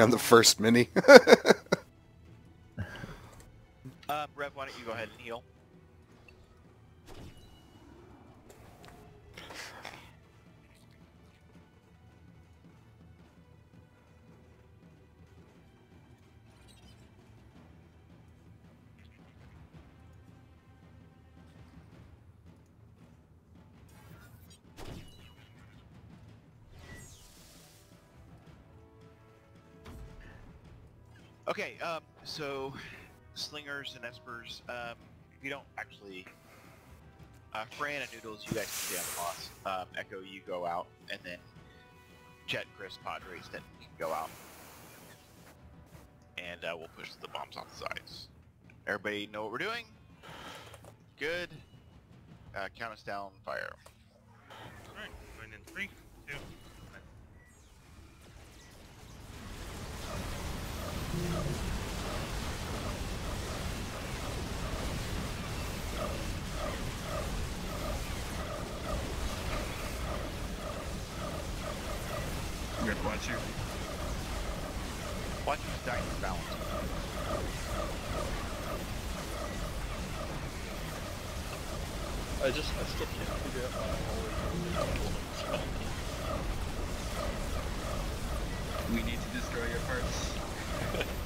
on the first mini. Um, Rev, why don't you go ahead and heal? Okay, um, so slingers and espers, um, you don't actually. Uh, Fran and Noodles, you guys can stay on the boss. Um, Echo, you go out, and then Jet, Chris, Padres, then you can go out. And uh, we'll push the bombs off the sides. Everybody know what we're doing? Good. Uh, count us down, fire. Alright, going in three, two, Good, watch who's dying balance. I just I still can't figure out I always We need to destroy your parts.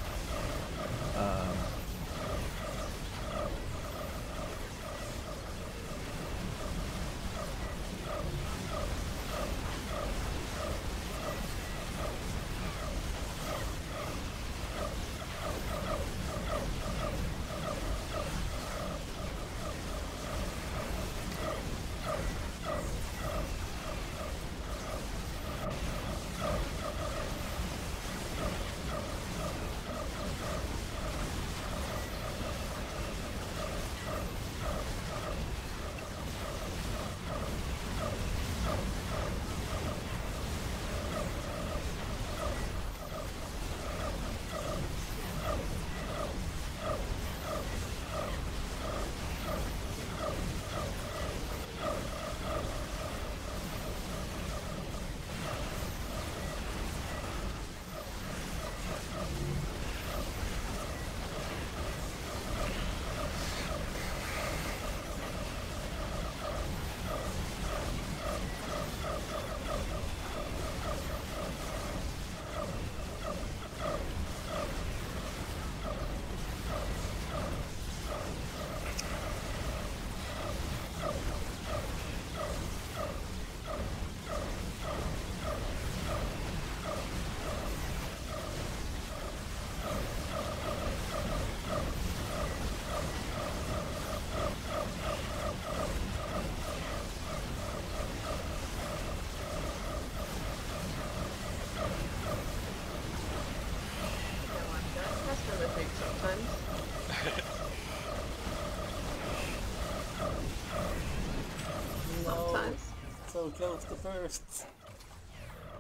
So close to first.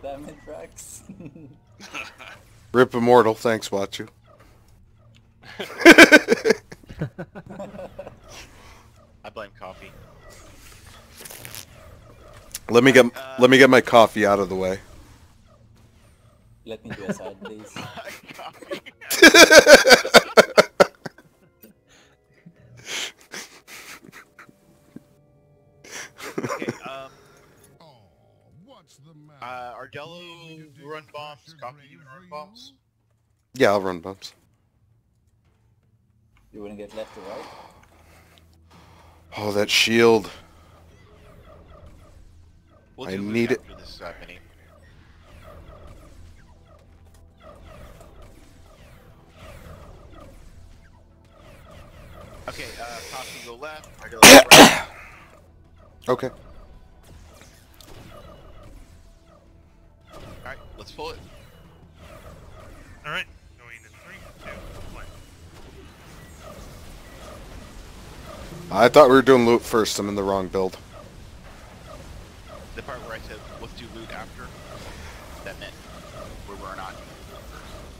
Damn it, Drax. Rip Immortal, thanks, Watchu. I blame coffee. Let me get let me get my coffee out of the way. Let me do a side, please. Yeah, I'll run bumps. You wanna get left or right? Oh, that shield. We'll I need it. This, uh, mini. Okay, uh, coffee go left, Ardello go right. Okay. Alright, let's pull it. Alright, I thought we were doing loot first. I'm in the wrong build. The part where I said, let's do loot after, that meant we were not.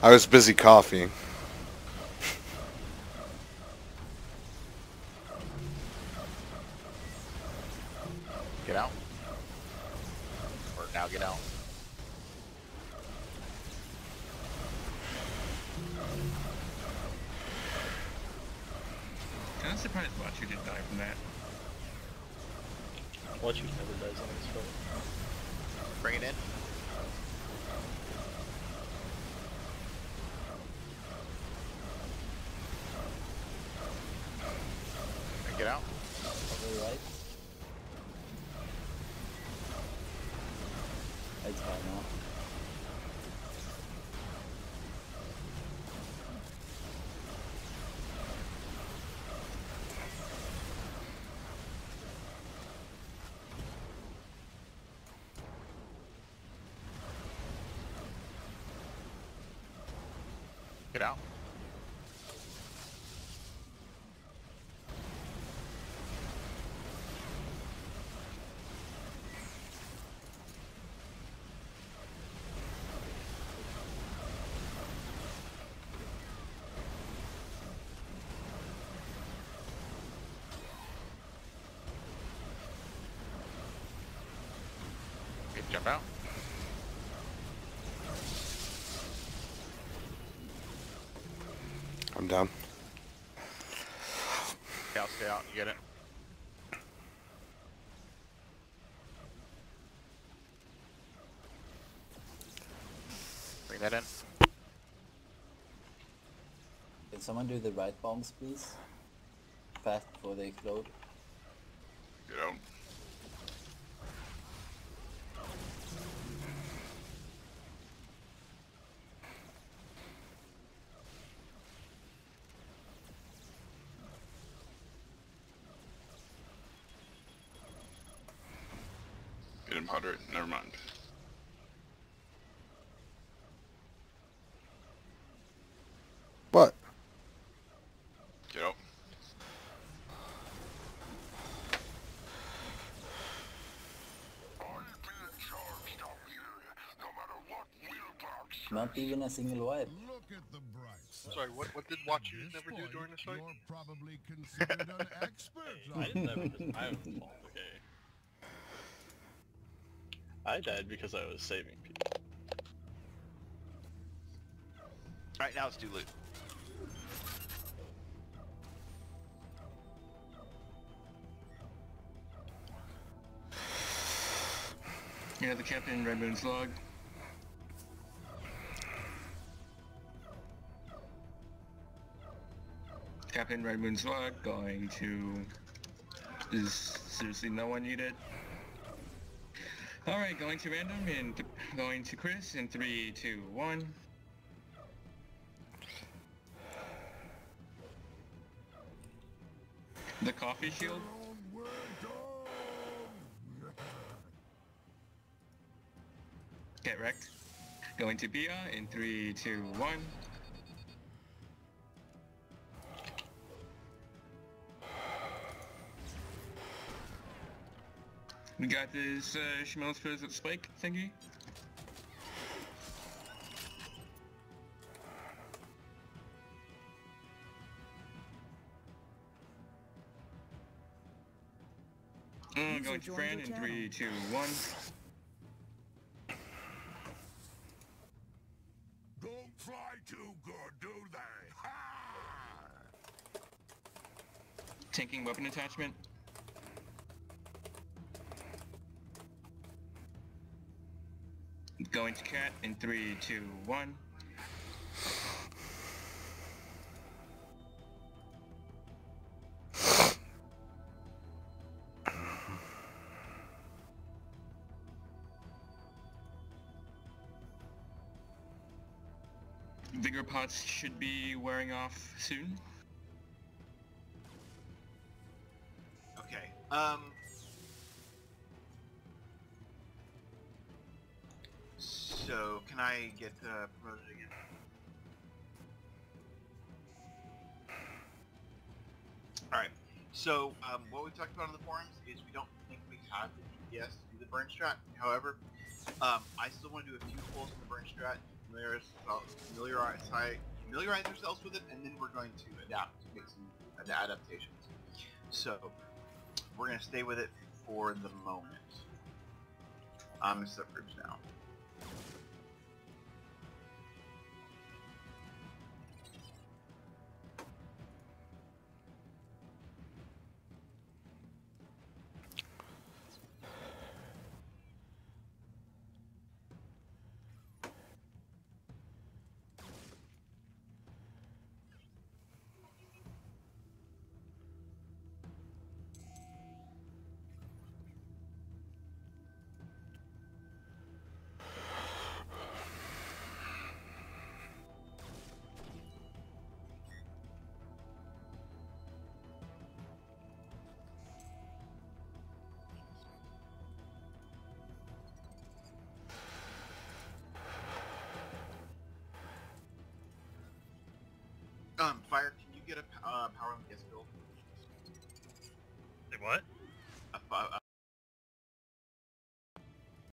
I was busy coffeeing. Get out. Or now get out. surprised Watcher didn't die from that. Watch you never dies on this fight. Bring it in. Get out. Probably right. It's fine now. Get out. Jump out. I'm down. Okay, I'll stay out. You get it. Bring that in. Can someone do the right bombs, please? Fast before they explode. Get out. Get him 100. Never mind. What? Get out. Not even a single wipe. Look at the bright side. Sorry, what, what did Watch You At this never do during this fight? You're probably considered an expert. I didn't ever just, I was okay. I died because I was saving people. Alright, now let's do loot. Yeah, the captain Red Moon's log. Captain Red Moon's log going to... Is seriously no one needed? Alright, going to random and going to Chris in three, two, one. The coffee shield. Get wrecked. Going to Bia in three, two, one. We got this uh, Shmos Present Spike thingy. Uh, going to Fran in three, two, one. Don't fly too good, do they? Ha! Tanking weapon attachment. Going to cat in three, two, one. Vigor pots should be wearing off soon. Okay. Um. So, can I get uh, promoted again? Alright. So, um, what we talked about on the forums is we don't think we have the DPS to do the burn strat. However, um, I still want to do a few pulls in the burn strat, familiarize, familiarize, familiarize ourselves with it, and then we're going to adapt, to make some ad- adaptations. So, we're going to stay with it for the moment. I'm in subgroups now. Um, fire. Can you get a uh, power on the guest build? Say what? A, fi-